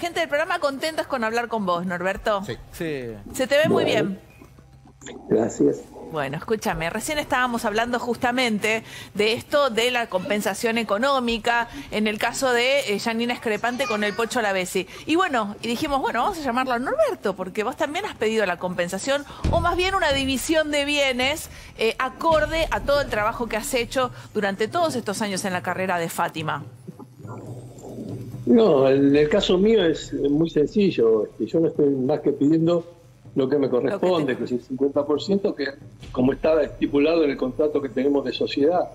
gente del programa contentos con hablar con vos, Norberto. Sí. Sí. Se te ve muy bien. Gracias. Bueno, escúchame, recién estábamos hablando justamente de esto de la compensación económica en el caso de eh, Janina Escrepante con el Pocho Lavesi. Y bueno, y dijimos, bueno, vamos a llamarlo a Norberto, porque vos también has pedido la compensación, o más bien una división de bienes eh, acorde a todo el trabajo que has hecho durante todos estos años en la carrera de Fátima. No, en el caso mío es muy sencillo. Este, Yo no estoy más que pidiendo lo que me corresponde, que es el 50%, que como estaba estipulado en el contrato que tenemos de sociedad.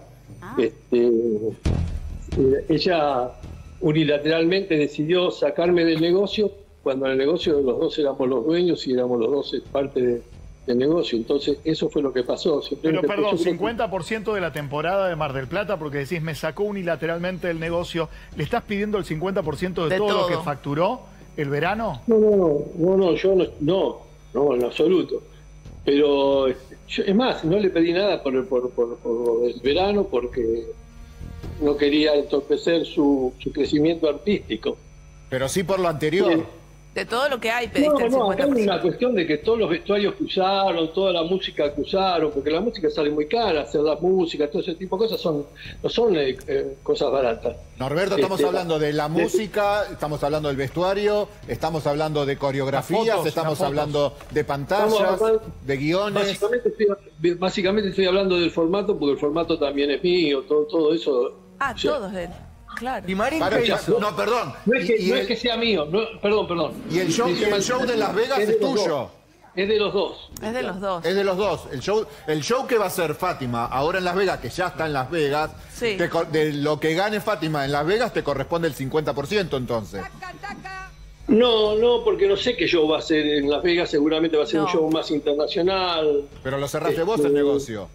Este, eh, ella unilateralmente decidió sacarme del negocio cuando en el negocio los dos éramos los dueños y éramos los dos parte de- del negocio. Entonces, eso fue lo que pasó. Pero perdón, yo creo que- 50% de la temporada de Mar del Plata, porque decís, me sacó unilateralmente el negocio, ¿le estás pidiendo el 50% de, De todo, lo todo. que facturó el verano? No, no, no, no, no, yo no, no, no, en absoluto. Pero, yo- es más, no le pedí nada por, por, por, por el verano porque no quería entorpecer su, su crecimiento artístico. Pero sí por lo anterior. De todo lo que hay, pediste No, el no, acá hay 50%. una cuestión de que todos los vestuarios que usaron, toda la música que usaron, porque la música sale muy cara, hacer la música, todo ese tipo de cosas son, no son eh, eh, cosas baratas. Norberto, estamos Este, hablando de la de- música, estamos hablando del vestuario, estamos hablando de coreografías, fotos, estamos hablando de Estamos pantallas, hablando- de guiones. Básicamente estoy, básicamente estoy hablando del formato, porque el formato también es mío, todo, todo eso. Ah, o sea, de él. Claro. ¿Y Marín Claro, qué ya- hizo? no, perdón. No es que, Y- y no el- es que sea mío, no- perdón, perdón. Y el show- y el show de Las Vegas es tuyo. Es de los dos. Es de los dos. Es de los dos. El show, el show que va a hacer Fátima ahora en Las Vegas, que ya está en Las Vegas, Sí. te co- de lo que gane Fátima en Las Vegas te corresponde el 50% entonces. No, no, porque no sé qué show va a ser en Las Vegas, seguramente va a ser No. un show más internacional. Pero lo cerraste vos el Este, negocio.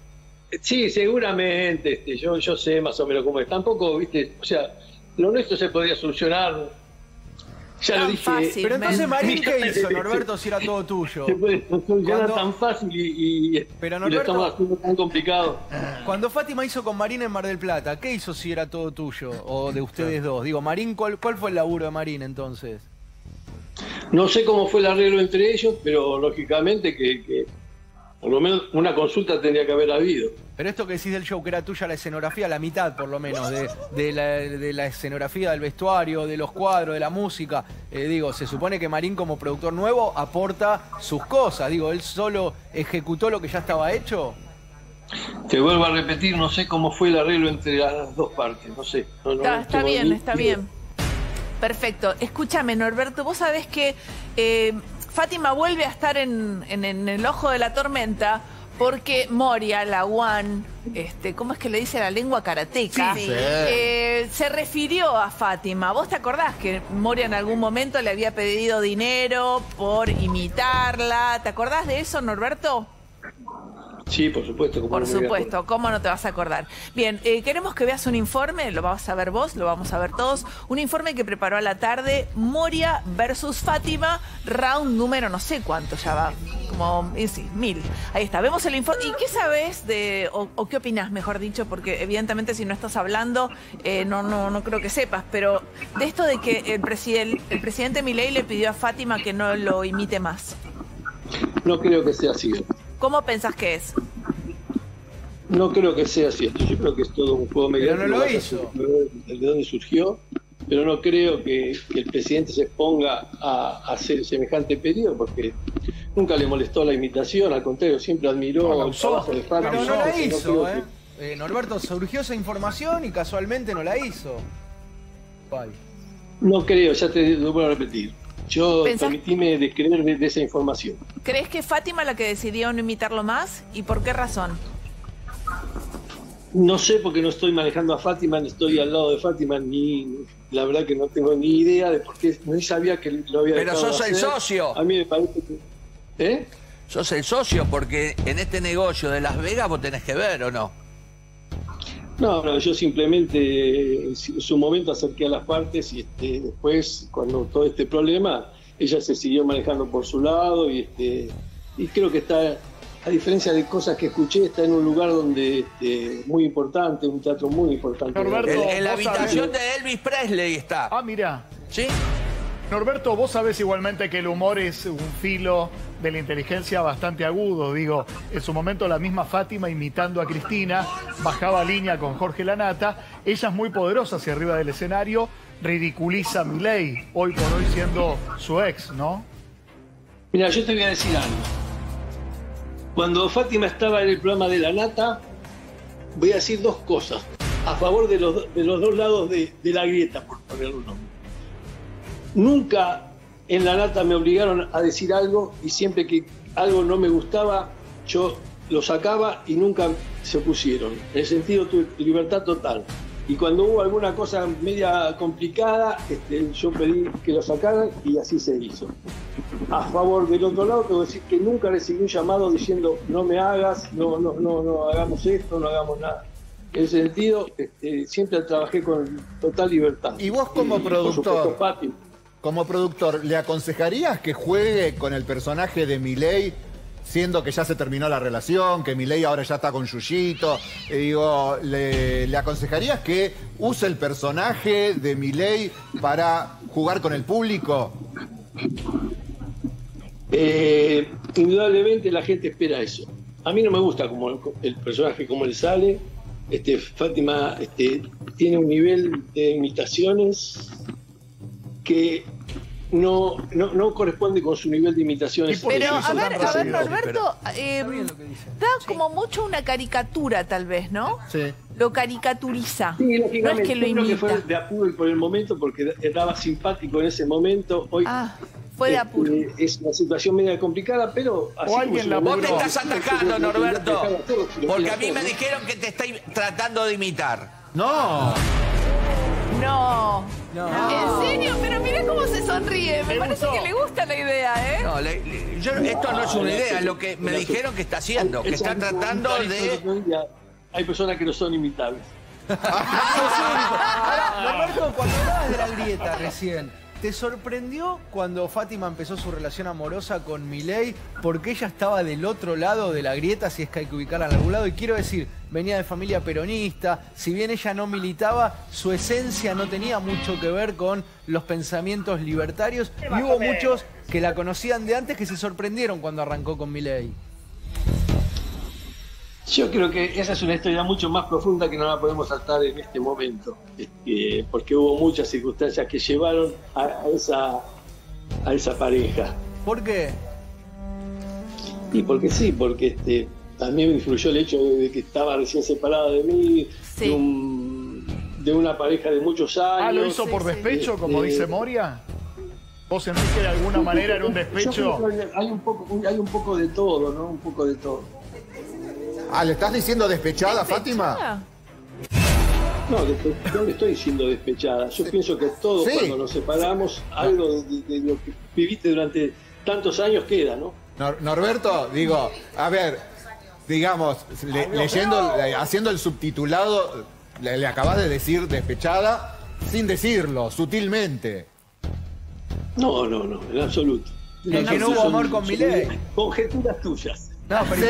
Sí, seguramente, este, yo, yo sé más o menos cómo es. Tampoco, viste, o sea, lo nuestro se podría solucionar. Ya Tan lo dije. fácil. Pero entonces. Marín qué hizo, Norberto, si era todo tuyo. Se puede solucionar Cuando- tan fácil y, y- Pero, y lo Norberto- estamos haciendo tan complicado. Cuando Fátima hizo con Marín en Mar del Plata, ¿qué hizo si era todo tuyo? O de ustedes dos. Digo, Marín, ¿cuál, cuál fue el laburo de Marín entonces? No sé cómo fue el arreglo entre ellos, pero lógicamente que, que por lo menos una consulta tendría que haber habido. Pero esto que decís del show, que era tuya la escenografía, la mitad por lo menos, de, de la, de la escenografía, del vestuario, de los cuadros, de la música. Eh, digo, se supone que Marín como productor nuevo aporta sus cosas. Digo, él solo ejecutó lo que ya estaba hecho. Te vuelvo a repetir, no sé cómo fue el arreglo entre las dos partes, no sé. No, no, Está, bien, está bien. Perfecto. Escúchame, Norberto, vos sabés que eh, Fátima vuelve a estar en, en- en el ojo de la tormenta porque Moria, la One, este, ¿cómo es que le dice la lengua karateca? Sí. Eh, se refirió a Fátima. ¿Vos te acordás que Moria en algún momento le había pedido dinero por imitarla? ¿Te acordás de eso, Norberto? Sí, por supuesto. ¿cómo Por no supuesto, ¿cómo no te vas a acordar? Bien, eh, queremos que veas un informe, lo vas a ver vos, lo vamos a ver todos, un informe que preparó a la tarde Moria versus Fátima, round número no sé cuánto ya va, como, sí, mil. Ahí está, vemos el informe. ¿Y qué sabes de, o, o qué opinas, mejor dicho? Porque evidentemente si no estás hablando, eh, no, no, no creo que sepas, pero de esto de que el, presiden- el presidente Milei le pidió a Fátima que no lo imite más. No creo que sea así. ¿Cómo pensás que es? No creo que sea así. Yo creo que es todo un juego Pero mediático. no lo hizo. De dónde surgió. Pero no creo que, que el presidente se exponga a, a hacer semejante pedido porque nunca le molestó la imitación. Al contrario, siempre admiró No, el usó. trabajo de Fátima. Pero no la hizo, ¿eh? que- Eh, Norberto, surgió esa información y casualmente no la hizo. No creo, ya te lo vuelvo a repetir. Yo Pensás- permitíme descreer de, de esa información. ¿Crees que Fátima la que decidió no imitarlo más? ¿Y por qué razón? No sé porque no estoy manejando a Fátima, ni estoy al lado de Fátima, ni la verdad que no tengo ni idea de por qué, ni sabía que lo había Pero sos de el socio. A mí me parece que... ¿Eh? Sos el socio porque en este negocio de Las Vegas vos tenés que ver, ¿o no? No, no, yo simplemente en su momento acerqué a las partes y este, después, cuando todo este problema, ella se siguió manejando por su lado y, este, y creo que está, a diferencia de cosas que escuché, está en un lugar donde este, muy importante, un teatro muy importante. Norberto, En, en la habitación de Elvis Presley está. Ah, mira. ¿Sí? Norberto, vos sabés igualmente que el humor es un filo de la inteligencia bastante agudo. Digo, en su momento la misma Fátima imitando a Cristina, bajaba línea con Jorge Lanata. Ella es muy poderosa hacia arriba del escenario, ridiculiza a Milei, hoy por hoy siendo su ex, ¿no? Mira, yo te voy a decir algo. Cuando Fátima estaba en el programa de la nata, voy a decir dos cosas a favor de los, de los dos lados de, de la grieta, por ponerlo un nombre. Nunca en la nata me obligaron a decir algo y siempre que algo no me gustaba, yo lo sacaba y nunca se opusieron. En el sentido de libertad total. Y cuando hubo alguna cosa media complicada, este, yo pedí que lo sacaran y así se hizo. A favor del otro lado, tengo que decir que nunca recibí un llamado diciendo no me hagas, no, no, no, no hagamos esto, no hagamos nada. En ese sentido, este, siempre trabajé con total libertad. Y vos como por productor, supuesto, Pati. Como productor, ¿le aconsejarías que juegue con el personaje de Milei, siendo que ya se terminó la relación, que Milei ahora ya está con Yuyito? Eh, digo, ¿le, le aconsejarías que use el personaje de Milei para jugar con el público? Eh, indudablemente la gente espera eso. A mí no me gusta como el, el personaje como él sale. Este, Fátima este, tiene un nivel de imitaciones que no, no, no corresponde con su nivel de imitaciones. ¿Y por Pero eso a ver, a ver? Norberto, eh, da como mucho una caricatura tal vez, ¿no? Sí. Lo caricaturiza. Sí, no es que lo yo creo que fue imita. de apuro y por el momento, porque estaba simpático en ese momento. Hoy Ah, fue de este, apuro. es una situación media complicada, pero así O como alguien la Vos te estás atacando, Norberto. Porque a mí me dijeron que te está tratando de imitar. No. No. No. ¿En serio? Pero mira cómo se sonríe. Me Me parece gustó. que le gusta la idea, ¿eh? No, le- le- yo- esto no es una idea, es lo que me dijeron que está haciendo, que está tratando de... Hay personas que no son imitables. Ahora, Roberto, cuando hablabas de la grieta recién, ¿te sorprendió cuando Fátima empezó su relación amorosa con Milei porque ella estaba del otro lado de la grieta, si es que hay que ubicarla en algún lado? Y quiero decir, venía de familia peronista, si bien ella no militaba, su esencia no tenía mucho que ver con los pensamientos libertarios y hubo muchos que la conocían de antes que se sorprendieron cuando arrancó con Milei. Yo creo que esa es una historia mucho más profunda que no la podemos tratar en este momento, este, porque hubo muchas circunstancias que llevaron a, a esa, a esa pareja. ¿Por qué? Y porque sí, porque este, también me influyó el hecho de, de que estaba recién separada de mí, Sí. de, un- de una pareja de muchos años. Ah, lo hizo por sí. despecho, como Eh, dice Moria. ¿Vos sentís que de alguna manera era un Yo despecho? creo que hay un poco, hay un poco de todo, ¿no? Un poco de todo. Ah, ¿le estás diciendo despechada, Fátima? No, no le estoy diciendo despechada. Yo pienso que todos Sí. cuando nos separamos, algo de, de- de lo que viviste durante tantos años queda, ¿no? Nor- Norberto, digo, a ver, digamos, le- leyendo, le- haciendo el subtitulado, le, le acabas de decir despechada sin decirlo, sutilmente. No, no, no, en absoluto. En que no hubo amor Son- con Milei. Conjeturas tuyas. No, pero.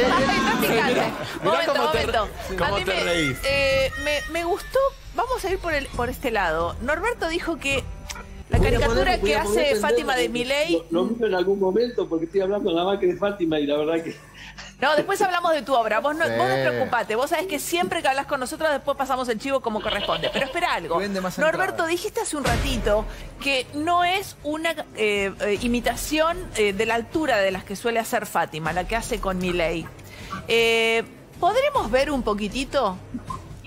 Mirá Momento, te- momento. A mí me, reís. eh, me, me gustó. Vamos a ir por, el, por este lado. Norberto dijo que la caricatura que hace Fátima de Milei. Lo, lo miro en algún momento porque estoy hablando nada más que de Fátima y la verdad que. No, después hablamos de tu obra. Vos no, Sí. vos. Vos sabés que siempre que hablas con nosotros, después pasamos el chivo como corresponde. Pero espera algo. Norberto, dijiste hace un ratito que no es una eh, eh, imitación eh, de la altura de las que suele hacer Fátima, la que hace con Milei. Eh, ¿Podremos ver un poquitito?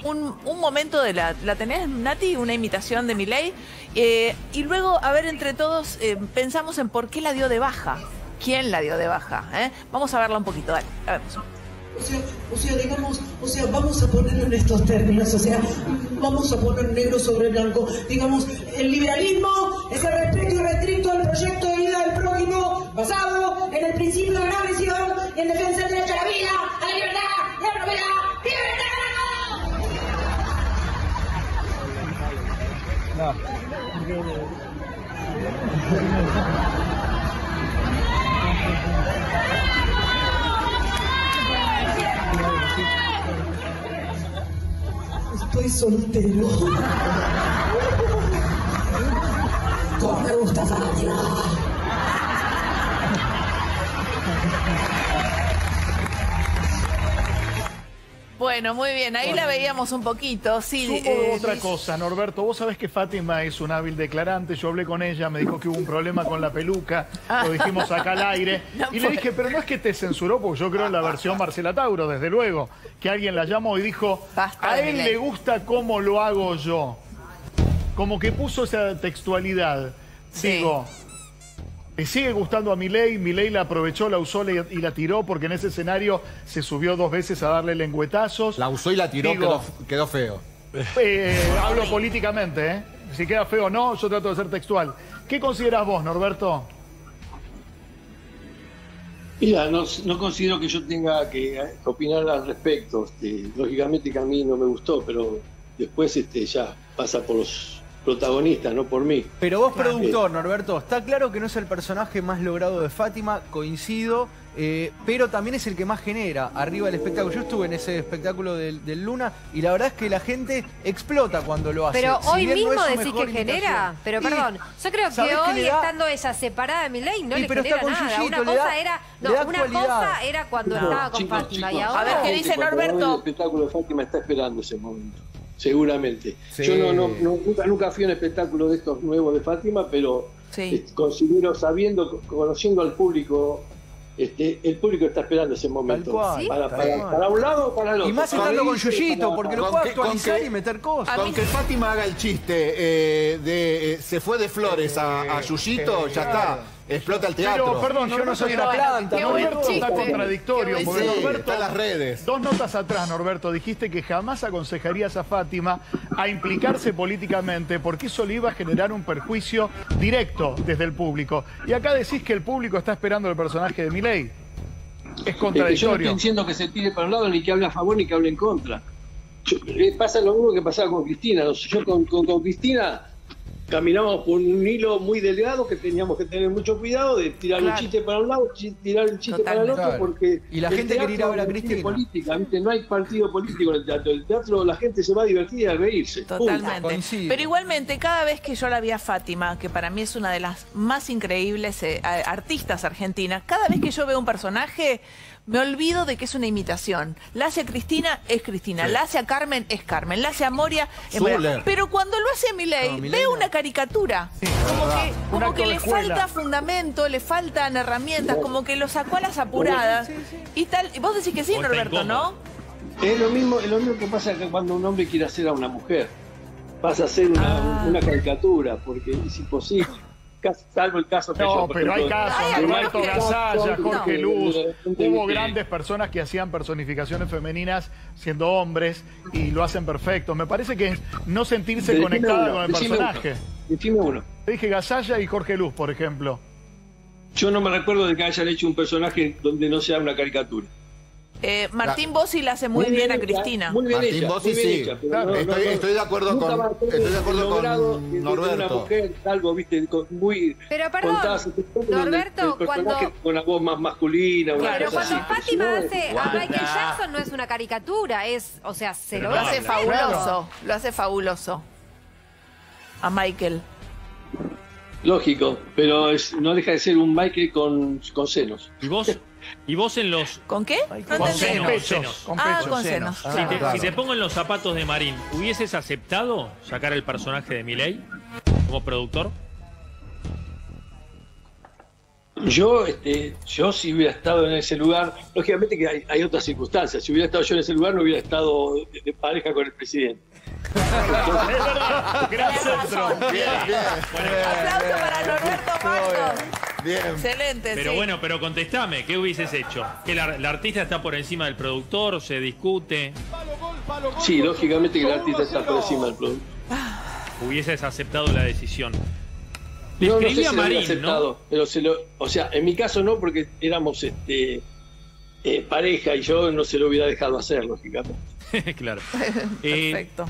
Un, un momento de la... ¿La tenés, Nati? Una imitación de Milei. Eh, y luego, a ver, entre todos, eh, pensamos en por qué la dio de baja. ¿Quién la dio de baja? eh? Vamos a verla un poquito, dale. A ver. O sea, o sea, digamos, o sea, vamos a ponerlo en estos términos, o sea, vamos a poner negro sobre blanco. Digamos, el liberalismo es el respeto irrestricto al proyecto de vida del prójimo, basado en el principio de la agresión y en defensa del derecho a la vida, a la libertad, a la propiedad, libertad. Estoy soltero. Con me gusta Fátima. Bueno, muy bien, ahí la veíamos un poquito. Sí, eh, otra Luis. cosa, Norberto. Vos sabés que Fátima es un hábil declarante. Yo hablé con ella, me dijo que hubo un problema con la peluca. Lo dijimos acá al aire. No y le dije, pero no es que te censuró, porque yo creo en la versión Marcela Tauro, desde luego. Que alguien la llamó y dijo, Basta a él Milei". le gusta cómo lo hago yo. Como que puso esa textualidad. Sí. Digo, le sigue gustando a Milei, Milei la aprovechó, la usó y la tiró porque en ese escenario se subió dos veces a darle lengüetazos. La usó y la tiró, Digo- quedó, quedó feo. Eh, hablo políticamente, ¿eh? Si queda feo o no, yo trato de ser textual. ¿Qué consideras vos, Norberto? Mira, no, no considero que yo tenga que opinar al respecto. Este, lógicamente que a mí no me gustó, pero después este, ya pasa por los protagonistas, no por mí. Pero vos, productor, Norberto, está claro que no es el personaje más logrado de Fátima, coincido, eh, pero también es el que más genera arriba del espectáculo. Yo estuve en ese espectáculo del, del Luna y la verdad es que la gente explota cuando lo hace. Pero Si hoy no mismo su decís que genera. Pero Y, perdón, yo creo ¿sabés que hoy da? estando ella separada de mi ley no Y le pero genera está con nada. Yuyito, Una cosa da- era, no, una cosa era cuando estaba con chicos, Fátima y ahora A ver, ¿qué dice Norberto? El espectáculo de Fátima está esperando ese momento, seguramente. Sí. Yo no, no, no- nunca, nunca fui a un espectáculo de estos nuevos de Fátima, pero Sí. eh, considero, sabiendo, conociendo al público, este, el público está esperando ese momento. para, un lado o para el otro. Y más estando con para- porque lo puede actualizar que- y meter cosas. Con que Fátima haga el chiste eh, de eh, se fue de flores a, a Yuyito, ya está. Explota el teatro. Pero, perdón, Yo no soy una planta, Qué buen Norberto está contradictorio. Qué Porque Sí, Norberto, está en las redes. Dos notas atrás, Norberto, dijiste que jamás aconsejarías a Fátima a implicarse políticamente porque eso le iba a generar un perjuicio directo desde el público. Y acá decís que el público está esperando el personaje de Milei. Es Es que yo no contradictorio. estoy diciendo que se tire para un lado, ni que hable a favor, ni que hable en contra. Yo- eh, pasa lo mismo que pasaba con Cristina. Yo con, con- con Cristina caminábamos por un hilo muy delgado que teníamos que tener mucho cuidado de tirar Claro. el chiste para un lado, tirar el chiste para el otro, porque Y la gente quería ir a ver a Cristina. política, ¿viste? No hay partido político en el teatro. El teatro la gente se va a divertir y a reírse. Totalmente. Pero igualmente, cada vez que yo la vi a Fátima, que para mí es una de las más increíbles eh, artistas argentinas, cada vez que yo veo un personaje, me olvido de que es una imitación. La hace a Cristina, es Cristina. La hace a Carmen, es Carmen. La hace a Moria, es Moria. Pero cuando lo hace a Milei, No, veo una caricatura. como que, como que le escuela. falta fundamento, le faltan herramientas, como que lo sacó a las apuradas. Y tal, y vos decís que sí, Norberto, ¿no? Es lo mismo, es lo mismo que pasa que cuando un hombre quiere hacer a una mujer. Pasa a ser una, Ah. una caricatura, porque es imposible. Salvo el caso que No, yo, pero hay casos, Ay, Roberto Jorge. Gasalla, Jorge No. Luz, hubo grandes personas que hacían personificaciones femeninas siendo hombres y lo hacen perfecto. Me parece que es no sentirse Decime conectada uno, con el decime personaje. uno, Decime uno. Te dije Gasalla y Jorge Luz, por ejemplo. Yo no me recuerdo de que hayan hecho un personaje donde no sea una caricatura. Eh, Martín Bossi la hace muy, bien a Cristina. Muy bien Martín Bossi sí. hecha, pero Claro, no- estoy- no- estoy de acuerdo con- estoy de acuerdo con Norberto. Una mujer, algo, viste, con- muy. Pero perdón, en textos donde Norberto, el cuando- Con la voz más masculina, una Pero cosa cuando así. Fátima No, hace a. Michael Jackson no es una caricatura, es, o sea, se lo Lo hace hace fabuloso, lo hace fabuloso. A Michael. Lógico, pero es- no deja de ser un Michael con, con senos. Y vos, y vos en los. ¿Con qué? No Con entendí. senos. Con Ah, con senos. senos. Si te, claro. si te pongo en los zapatos de Marín, ¿hubieses aceptado sacar el personaje de Milei como productor? Yo, este, yo si hubiera estado en ese lugar, lógicamente que hay, hay otras circunstancias. Si hubiera estado yo en ese lugar, no hubiera estado de, de pareja con el presidente. Gran centro. Bien. Aplauso para Norberto Matos. Bien. Excelente, Pero sí. bueno, pero contestame, ¿qué hubieses hecho? ¿Que la, la artista está por encima del productor? ¿Se discute? Sí, lógicamente que el artista está por encima del producto. ¿Hubieses aceptado la decisión? No, no sé si lo hubiera Marín, aceptado, ¿no? pero se lo, o sea, en mi caso no, porque éramos este, eh, pareja y yo no se lo hubiera dejado hacer, lógicamente. claro. Eh, Perfecto.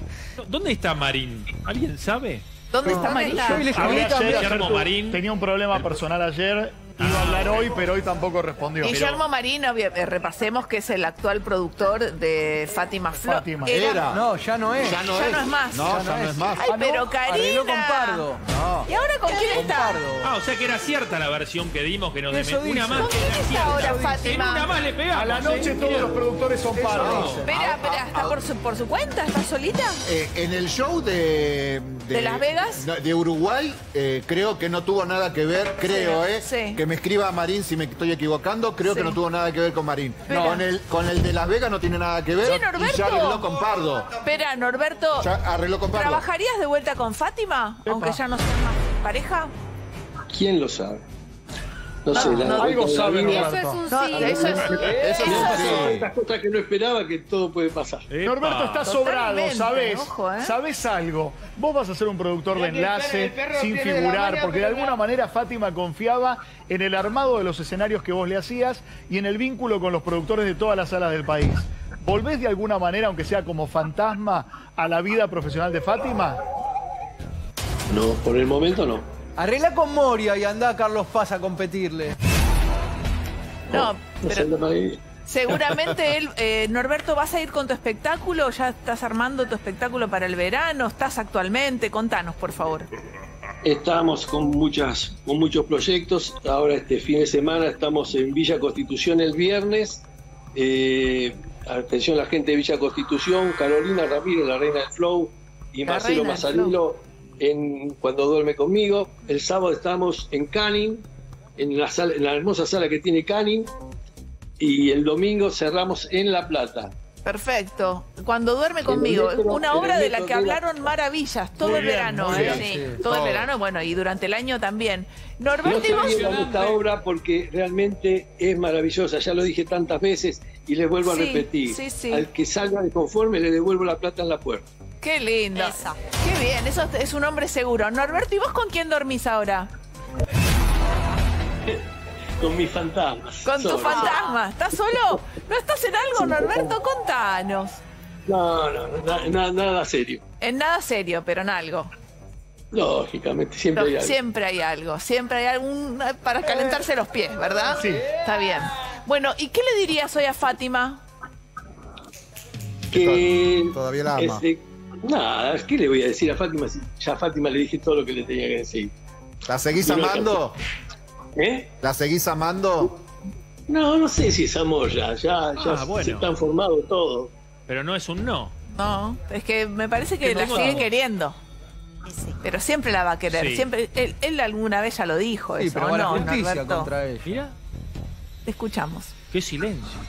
¿Dónde está Marín? ¿Alguien sabe? ¿Dónde está ayer Guillermo Marín. tenía un problema personal ayer Iba a hablar hoy, pero hoy tampoco respondió. Guillermo Marín, eh, repasemos que es el actual productor de Fátima Flor. Fátima. Era. No, ya no es. Ya no Ya es. no es más. No, ya no es más. Ay, Ah, pero Karina. Arregló con Pardo. No. ¿Y ahora con quién está? Pardo. Ah, o sea que era cierta la versión que dimos que nos Eso deme- una dice. más ¿Con que quién era está cierta. ahora En Fátima? una más le pegamos. A la noche ¿eh? todos los productores son pardos. Espera, espera, ¿está por su, por su cuenta? ¿Está solita? Eh, en el show de, ¿De Las Vegas? no, de Uruguay, eh, creo que no tuvo nada que ver, creo, ¿eh? sí. Que me escriba Marín si me estoy equivocando, creo Sí. que no tuvo nada que ver con Marín. Espera. Con el, con el de Las Vegas no tiene nada que ver. Che, y ya Norberto. arregló con Pardo. Espera, Norberto, Ya arregló con Pardo. ¿trabajarías de vuelta con Fátima? Aunque ya no sean más pareja. ¿Quién lo sabe? No, No, sé, la no, algo la sabe vida- Eso es un sí. eso es... Eso eso no es-. Estas cosas que no esperaba que todo puede pasar. Epa. Norberto está sobrado, ¿sabes? ojo, ¿eh? ¿Sabes algo? Vos vas a ser un productor de enlace perro- el perro sin figurar, porque de alguna manera Fátima confiaba en el armado de los escenarios que vos le hacías y en el vínculo con los productores de todas las salas del país. ¿Volvés de alguna manera, aunque sea como fantasma, a la vida profesional de Fátima? No, por el momento no. Arregla con Moria y anda a Carlos Paz a competirle. No, No pero seguramente él... eh, Norberto, ¿vas a ir con tu espectáculo? ¿Ya estás armando tu espectáculo para el verano? ¿Estás actualmente? Contanos, por favor. Estamos con muchas, con muchos proyectos. Ahora este fin de semana estamos en Villa Constitución el viernes. Eh, atención la gente de Villa Constitución, Carolina Ramírez, la reina del flow, y La Marcelo Mazzarino en Cuando duerme conmigo. El sábado estamos en Canning, en la, sala- en la hermosa sala que tiene Canning. Y el domingo cerramos en La Plata. Perfecto. Cuando duerme conmigo, metro- una obra de la que de la- hablaron maravillas todo el verano, ¿eh? bien, Sí, sí. todo el verano, bueno, y durante el año también. No Norberto, ¿y vos? esta obra porque realmente es maravillosa. Ya lo dije tantas veces y les vuelvo Sí, a repetir. sí, sí. Al que salga de conforme le devuelvo la plata en la puerta. Qué lindo. Esa. Qué bien, eso es un hombre seguro. Norberto, ¿y vos con quién dormís ahora? Con mis fantasmas. Con tu Solo. fantasma. ¿Estás solo? ¿No estás en algo, Norberto? Contanos. No, no, no, na- na- nada serio. En nada serio, pero en algo. Lógicamente, siempre No, hay algo. siempre hay algo, siempre hay algún para calentarse los pies, ¿verdad? Sí. Está bien. Bueno, ¿y qué le dirías hoy a Fátima? Que Todavía la ama. este, nada, ¿qué le voy a decir a Fátima si ya a Fátima le dije todo lo que le tenía que decir? ¿La seguís No, amando? ¿Eh? ¿La seguís amando? No, no sé si es amor ya, ya, ya Ah, bueno. se están formado todo. Pero no es un no. No, es que me parece que la sigue queriendo. Pero siempre la va a querer. Sí. Siempre, él, él alguna vez ya lo dijo Sí, eso, pero ¿o la no, justicia Norberto? contra él. Mira, Te escuchamos. qué silencio.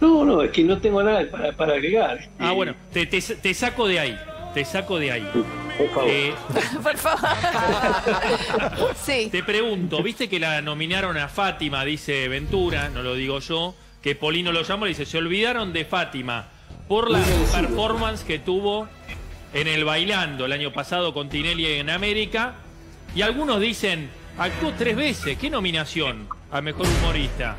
No, no, es que no tengo nada para, para agregar. Ah, Eh, bueno, te, te- te saco de ahí. Te saco de ahí. Por favor. Eh, Por favor. sí. te pregunto, viste que la nominaron a Fátima, dice Ventura, no lo digo yo, que Polino lo llamó y dice, se olvidaron de Fátima por la performance que tuvo en el Bailando el año pasado con Tinelli en América. Y algunos dicen, actuó tres veces, ¿qué nominación a Mejor Humorista?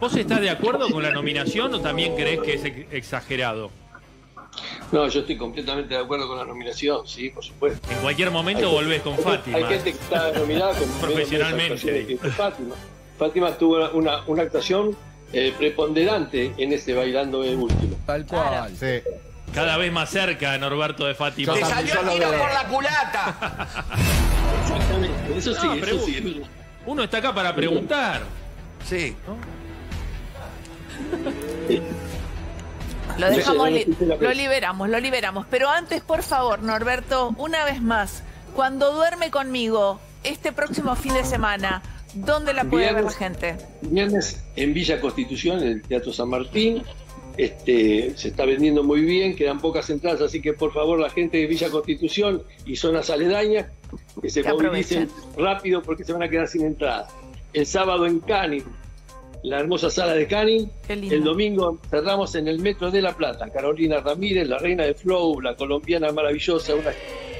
¿Vos estás de acuerdo con la nominación o también crees que es ex- exagerado? No, yo estoy completamente de acuerdo con la nominación, sí, por supuesto. En cualquier momento Hay- volvés con hay- Fátima. Hay gente que está nominada con Profesionalmente, Fátima. Fátima tuvo una, una actuación eh, preponderante en ese bailando el último. Tal cual. Sí. Cada vez más cerca, Norberto de Fátima. Yo también, yo lo veo. Exactamente, eso sí, No, eso pregunto. sí. Uno está acá para preguntar. Sí. Lo dejamos, li- lo liberamos, lo liberamos. Pero antes, por favor, Norberto, una vez más, cuando duerme conmigo este próximo fin de semana, ¿dónde la puede ver la gente? Viernes en Villa Constitución, en el Teatro San Martín. Este, se está vendiendo muy bien, quedan pocas entradas, así que por favor la gente de Villa Constitución y zonas aledañas que se Que movilicen rápido porque se van a quedar sin entrada. El sábado en Canning, la hermosa sala de Canning. El domingo cerramos en el Metro de La Plata. Carolina Ramírez, la reina de Flow, la colombiana maravillosa, una,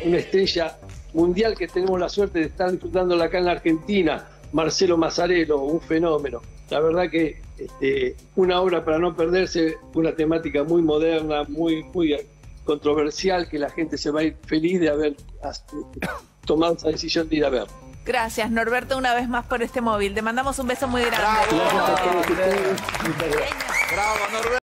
una estrella mundial que tenemos la suerte de estar disfrutándola acá en la Argentina. Marcelo Mazzarello, un fenómeno. La verdad que este, una obra para no perderse, una temática muy moderna, muy, muy controversial, que la gente se va a ir feliz de haber este, tomado esa decisión de ir a ver. Gracias, Norberto, una vez más por este móvil. Te mandamos un beso muy grande. Bravo, Norberto.